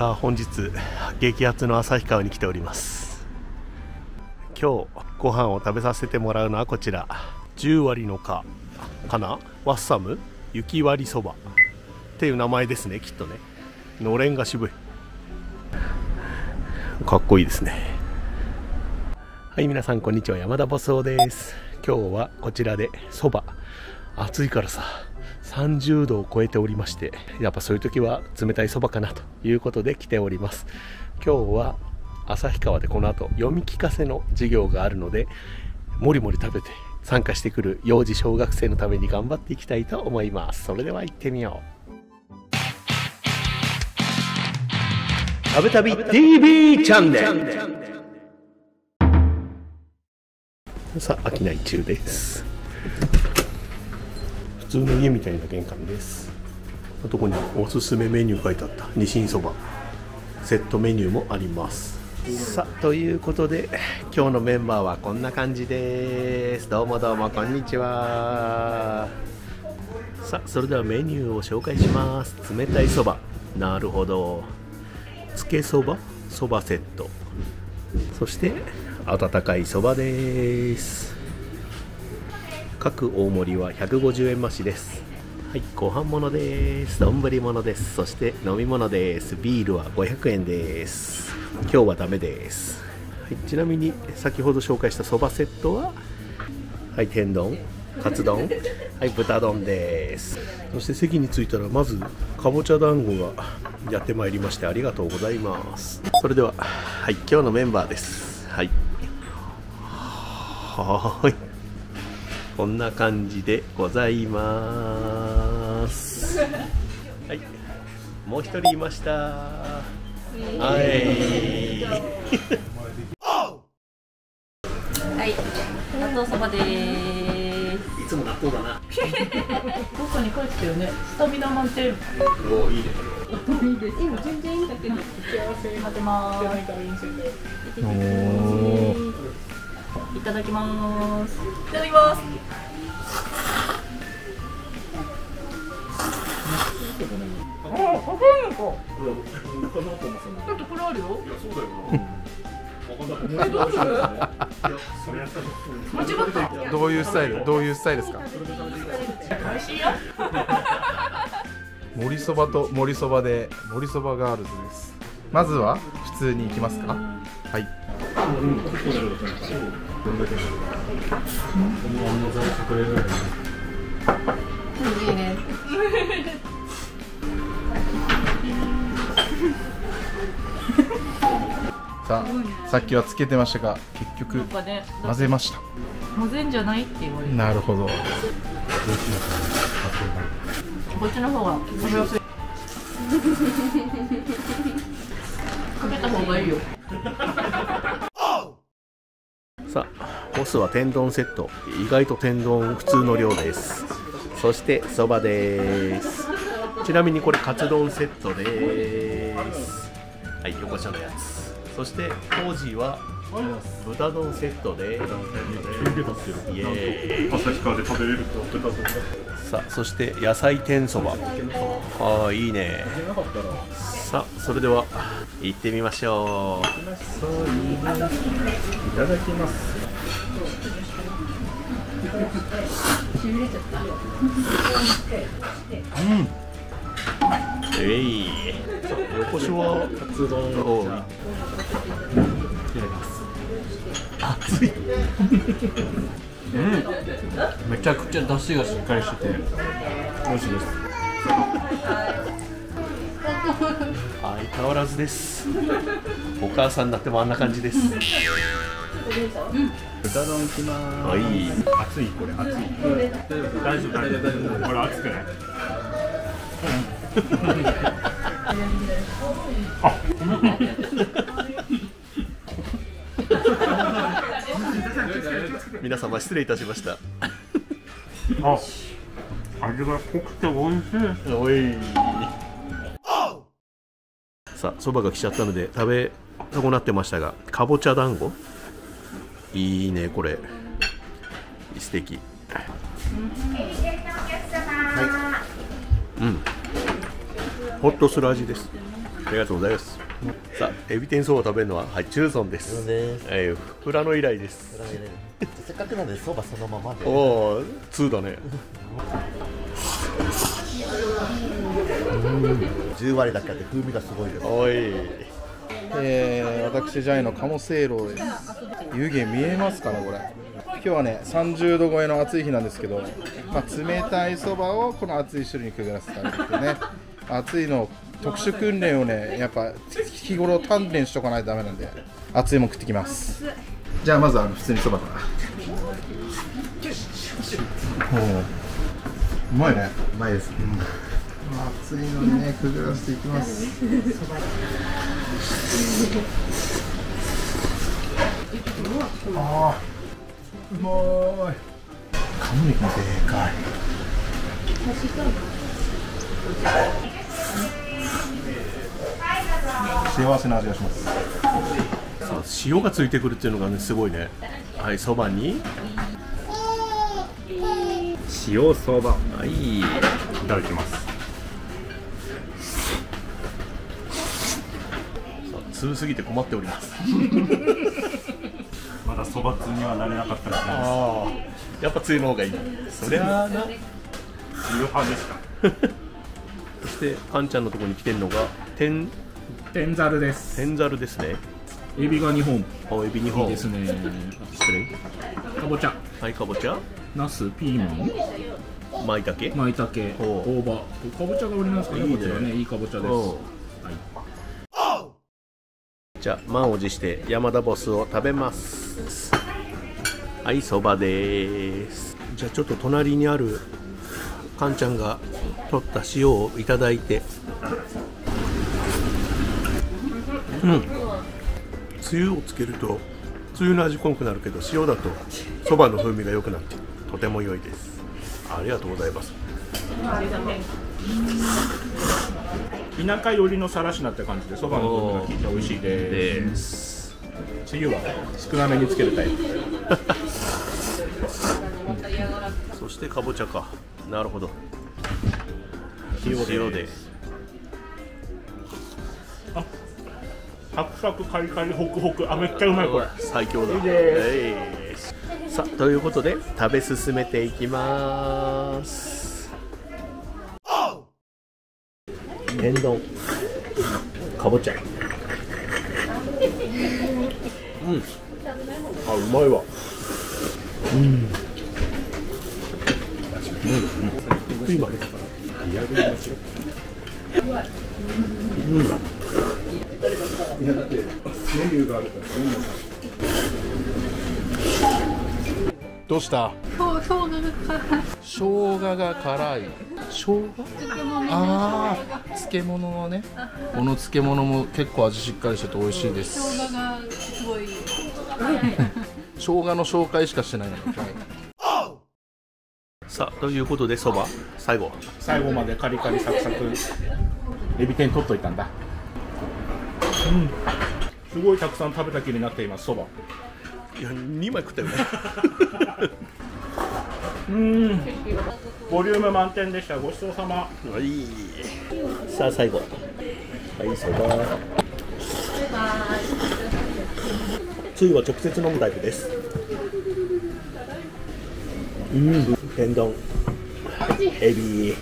さあ本日激アツの旭川に来ております。今日ご飯を食べさせてもらうのはこちら。10割のかかな？ワッサム？雪割りそば。っていう名前ですねきっとね。のれんが渋い。かっこいいですね。はい皆さんこんにちは。山田ボスオです。今日はこちらでそば。暑いからさ。30度を超えておりましてやっぱそういう時は冷たいそばかなということで来ております。今日は旭川でこの後読み聞かせの授業があるのでもりもり食べて参加してくる幼児小学生のために頑張っていきたいと思います。それでは行ってみよう。食べ旅 TV チャンネル。さあ商い中です。普通の家みたいな玄関です。あとこにおすすめメニュー書いてあった。ニシンそば。セットメニューもあります。さあということで今日のメンバーはこんな感じです。どうもどうもこんにちは。さあそれではメニューを紹介します。冷たいそば。なるほど。つけそば。そばセット。そして温かいそばです。各大盛りは150円増しです。はいご飯物です。丼物です。そして飲み物です。ビールは500円です。今日はダメです、はい、ちなみに先ほど紹介したそばセットははい天丼カツ丼はい豚丼です。そして席に着いたらまずかぼちゃ団子がやってまいりましてありがとうございます。それでははい今日のメンバーです。はい。はーい。こんな感じでございます。はい。もう一人いました。はい。はい、納豆そばでーす。いつも納豆だな。どこに帰ってよね。スタミナ満点。おおいいね。いいです。今全然いいんだけど。待ってまーいただきます。す。いただきます。あ、かかるのか。だってこれあるよ。え、どうする。間違った。どういうスタイル？どういうスタイルですか？美味しいよ。盛りそばと盛りそばで盛りそばガールズですまずは普通に行きますかはいいいね。さあさっきはつけてましたが結局混ぜました混ぜんじゃないって言われる。なるほどこっちの方が食べやすい。かけた方がいいよ。さあボスは天丼セット。意外と天丼普通の量です。そしてそばです。ちなみにこれカツ丼セットです。はい横茶のやつ。そしてコージーは豚丼セットでイエーイ旭川で食べれるって思ってたぞさあそして野菜天そば。ああいいね。さあそれでは行ってみましょう。いただきますうんえい横しはカツ丼をいただきます熱いめちゃくちゃ出汁がしっかりしてて美味しいです。相変わらずです。お母さんになってもあんな感じです。豚丼きまい。い。これ熱い。大丈夫。大丈夫。これ熱くない？皆様失礼いたしました。あ味が濃くて美味しい。おいさあそばが来ちゃったので食べ損なってましたがかぼちゃ団子？いいねこれ。素敵。はいうん。ホッとする味です。ありがとうございます。さあエビ天そば食べるのははいチューソンです。です。えー、フラノ以来です。せっかくなんでそばそのままで。おお2だね 10割だけあって風味がすごいですおい。えー、私ジャイの鴨せいろです湯気見えますかねこれ。今日はね30度超えの暑い日なんですけど、まあ、冷たいそばをこの暑い汁にくぐらせてあげてね。暑いの特殊訓練をねやっぱ日頃鍛錬しとかないとダメなんで熱いもん食ってきます。じゃあまずあの普通にそばからう。まいね。うまいです暑いのにねくぐらせていきます。あーうまーい。カム肉もでかい。幸せな味がします。さあ塩がついてくるっていうのがねすごいね。はいそばに。塩そば。はい。いただきますさあ通すぎて困っております。まだそば通にはなれなかったです。ねああやっぱつゆの方がいい。そりゃあなつゆ派でした そしてかんちゃんのところに来てるのが天天ざるです。天ざるですね。エビが2本。青エビ2本。いいですね。失礼。かぼちゃ。はいかぼちゃ。ナスピーマン。まいたけまいたけおう大葉かぼちゃが売りなんですかねいいね。こちらねいいかぼちゃですじゃあ満を持して山田ボスを食べます。はいそばです。じゃあちょっと隣にあるかんちゃんが取った塩をいただいて。うん。つゆをつけるとつゆの味濃くなるけど塩だとそばの風味が良くなってとても良いです。ありがとうございます。田舎寄りのさらしなって感じでそばの風味が効いて美味しいでです。つゆは少なめにつけるタイプ。そしてかぼちゃか。なるほど。塩で。塩で。サクサクカリカリホクホク。あめっちゃうまいこれ。最強だ。いいではい。さあということで食べ進めていきます天丼。かぼちゃ。うん。あうまいわ。うん。うん。ピーマンですからリアルに面白いどうした生姜が辛い生姜？ああ漬物のね。この漬物も結構味しっかりしてて美味しいです。生姜がすごい。生姜の紹介しかしてないのよさあということでそば。最後。最後までカリカリサクサク。エビ天取っといたんだ。うん。すごいたくさん食べた気になっていますそば。いや2枚食ったよね うん。ボリューム満点でした。ごちそうさま。はい。さあ最後。はいそばつゆは直接飲むタイプです。うん。天丼。エビ。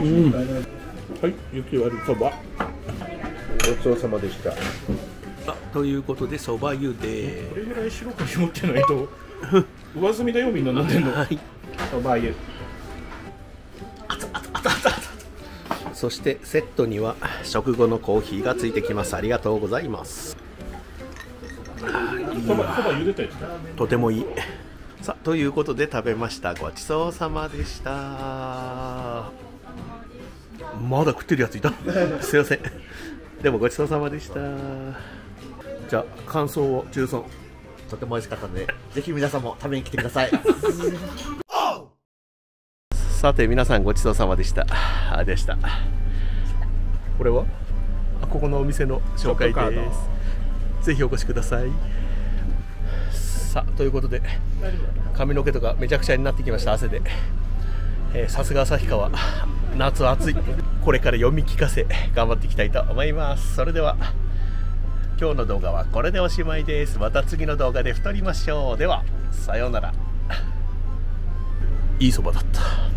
うんはい雪割りそば。ごちそうさまでした。あということでそば湯でこれぐらい白く絞ってないと 上澄みだよみんな飲んでんの。はい。そば湯。そしてセットには食後のコーヒーがついてきます。ありがとうございます。とてもいい。さあということで食べました。ごちそうさまでしたまだ食ってるやついた？すいません。でもごちそうさまでした。じゃあ感想を中村とても美味しかったのでぜひ皆さんも食べに来てください。さて皆さんごちそうさまでした。あでした。これは？あここのお店の紹介です。ぜひお越しください。さあということで髪の毛とかめちゃくちゃになってきました汗で。えーさすが旭川夏は暑い。これから読み聞かせ頑張っていきたいと思います。それでは今日の動画はこれでおしまいです。また次の動画で太りましょう。ではさようなら。いいそばだった。